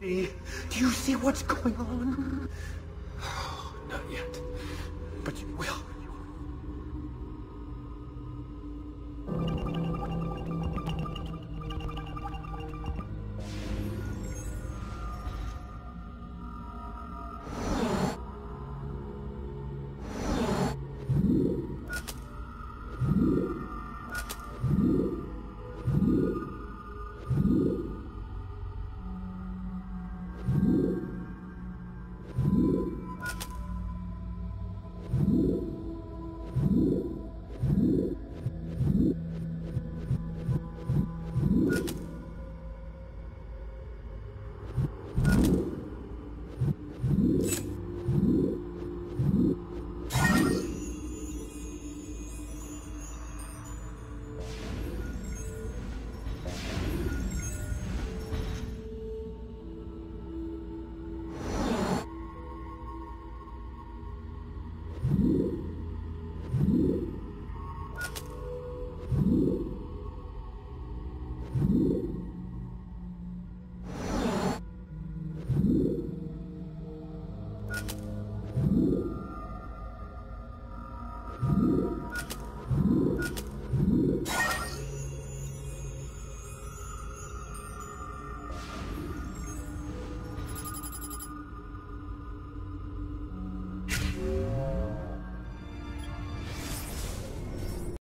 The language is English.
Do you see what's going on? Not yet. But you will.